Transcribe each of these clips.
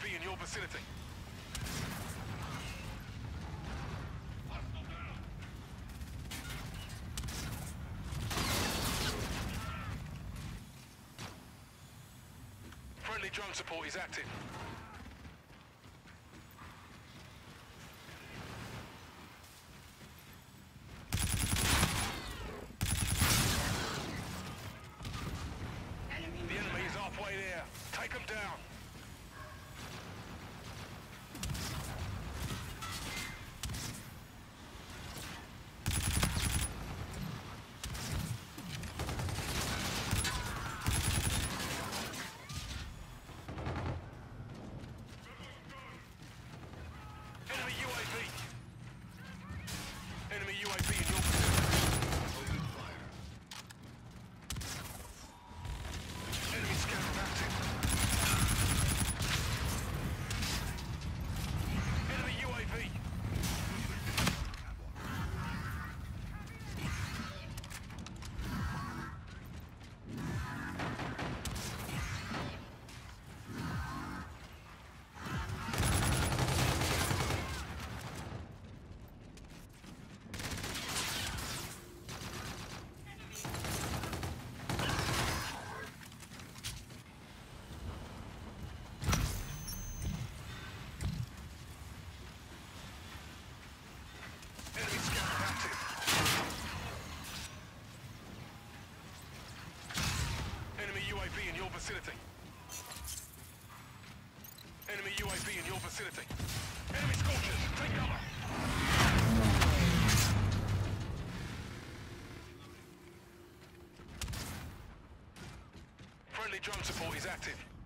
UAV in your vicinity. Friendly drone support is active. The enemy is halfway there. Take them down. UAV in your vicinity. Enemy UAV in your vicinity. Enemy scorchers, take cover. Friendly drone support is active.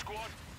squad.